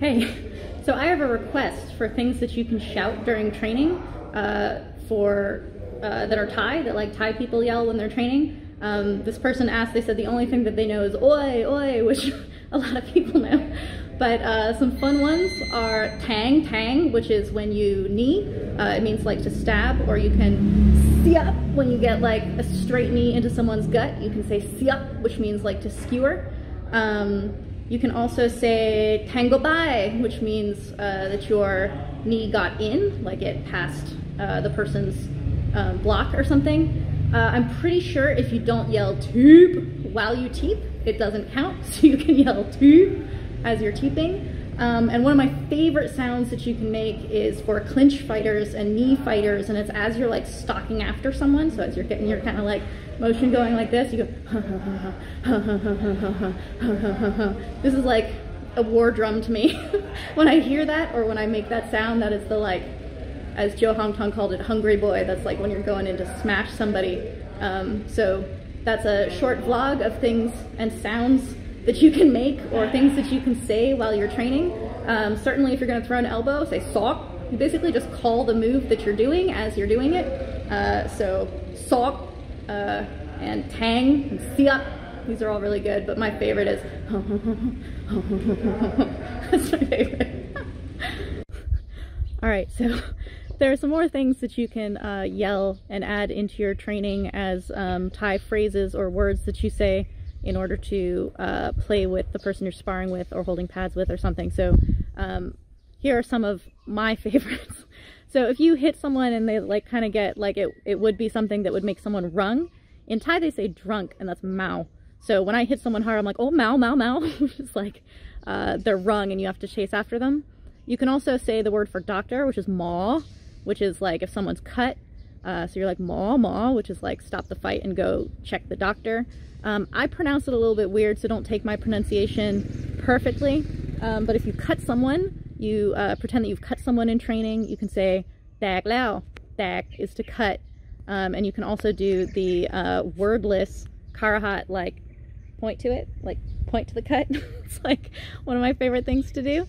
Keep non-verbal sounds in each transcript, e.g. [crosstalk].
Hey, so I have a request for things that you can shout during training uh, for uh, that are Thai, that like Thai people yell when they're training. Um, this person asked, they said the only thing that they know is oi, oi, [laughs] which a lot of people know. But uh, some fun ones are tang, tang, which is when you knee. Uh, it means like to stab, or you can siap when you get like a straight knee into someone's gut. You can say siap, which means like to skewer. Um, you can also say tango bai, which means uh, that your knee got in, like it passed uh, the person's um, block or something. Uh, I'm pretty sure if you don't yell toop while you teep, it doesn't count, [laughs] so you can yell toop as you're teeping. Um, and one of my favorite sounds that you can make is for clinch fighters and knee fighters, and it's as you're like stalking after someone, so as you're getting your kind of like motion going like this, you go [laughs] This is like a war drum to me. [laughs] when I hear that or when I make that sound, that is the like, as Joe Hong Tong called it, hungry boy. That's like when you're going in to smash somebody. Um, so that's a short vlog of things and sounds that you can make or things that you can say while you're training. Um, certainly if you're gonna throw an elbow, say sock. You basically just call the move that you're doing as you're doing it. Uh, so sock uh, and tang and siap. These are all really good, but my favorite is [laughs] That's my favorite. [laughs] all right, so [laughs] there are some more things that you can uh, yell and add into your training as um, Thai phrases or words that you say in order to uh, play with the person you're sparring with or holding pads with or something. So um, here are some of my [laughs] favorites. so if you hit someone and they like kind of get like it, it would be something that would make someone rung. In Thai they say drunk and that's mao. So when I hit someone hard, I'm like, oh, mao, mao, mao. [laughs] it's like uh, they're rung and you have to chase after them. You can also say the word for doctor, which is maw, which is like if someone's cut. Uh, so you're like maw, maw, which is like stop the fight and go check the doctor. Um, I pronounce it a little bit weird, so don't take my pronunciation perfectly. Um, but if you cut someone, you uh, pretend that you've cut someone in training, you can say dag lao. Dag is to cut. Um, and you can also do the uh, wordless Karuhat, like point to it, like point to the cut. [laughs] it's like one of my favorite things to do.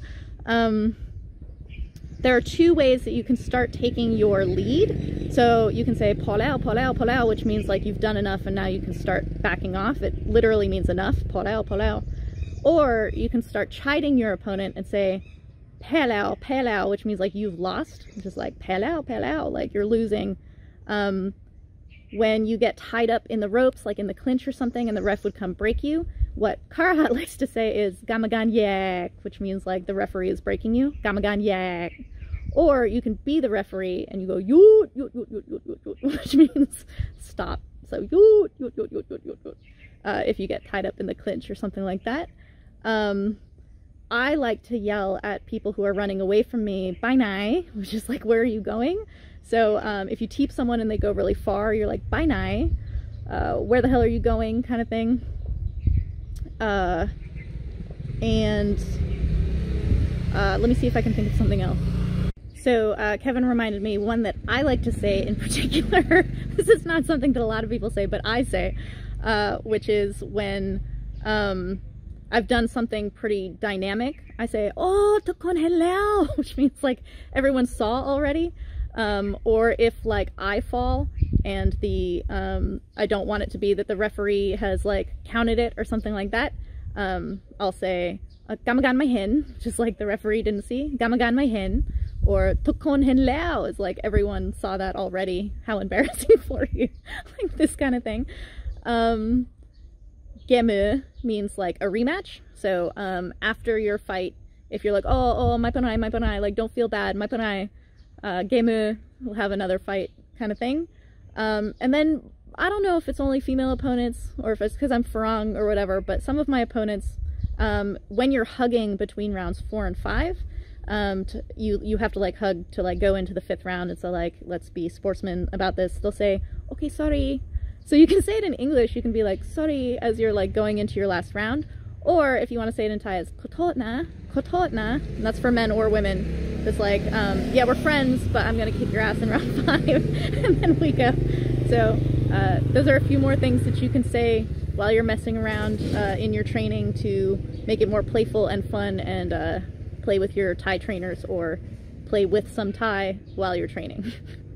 There are two ways that you can start taking your lead. So you can say polao, polao, polao, which means like you've done enough and now you can start backing off. It literally means enough, polao, polao. Or you can start chiding your opponent and say pelao, pelao, which means like you've lost, is like pelao, pelao, like you're losing. Um, when you get tied up in the ropes, like in the clinch or something, and the ref would come break you, what Karuhat [laughs] likes to say is gamagan yak, which means like the referee is breaking you. Gamagan yak. Or you can be the referee and you go yoot, yoot, yoot, yoot, yoot, yoot, yoot [laughs] which means stop. So yoot, yoot, yoot, yoot, yoot, yoot, yoot. Uh, if you get tied up in the clinch or something like that. Um, I like to yell at people who are running away from me, bye [laughs] which is like, where are you going? So um, if you teep someone and they go really far, you're like, bye uh, where the hell are you going kind of thing. Uh, and uh, let me see if I can think of something else. So uh, Kevin reminded me one that I like to say in [laughs] particular. this is not something that a lot of people say, but I say, uh, which is when um, I've done something pretty dynamic. I say, oh, tukon hello, [laughs] which means like everyone saw already. Um, or if like I fall and the um, I don't want it to be that the referee has like counted it or something like that, um, I'll say, gamagan my hin, [laughs] just like the referee didn't see, gamagan my hin or tukon hen lao is like everyone saw that already. How embarrassing [laughs] for you. like this kind of thing. Um, gemu means like a rematch. So um, after your fight, if you're like, oh, oh, my panai, my panai, like don't feel bad, my panai, uh, gemu, we'll have another fight kind of thing. Um, and then I don't know if it's only female opponents or if it's because I'm Farang or whatever, but some of my opponents, um, when you're hugging between rounds four and five, um, to, you you have to like hug to like go into the fifth round. And so like let's be sportsmen about this. They'll say, okay, sorry. So you can [laughs] say it in English. You can be like sorry as you're like going into your last round, or if you want to say it in Thai, it's kototna, kototna, and that's for men or women. It's like um, yeah, we're friends, but I'm gonna kick your ass in round [laughs] five, and then we go. So uh, those are a few more things that you can say while you're messing around uh, in your training to make it more playful and fun and uh, play with your Thai trainers or play with some Thai while you're training. [laughs]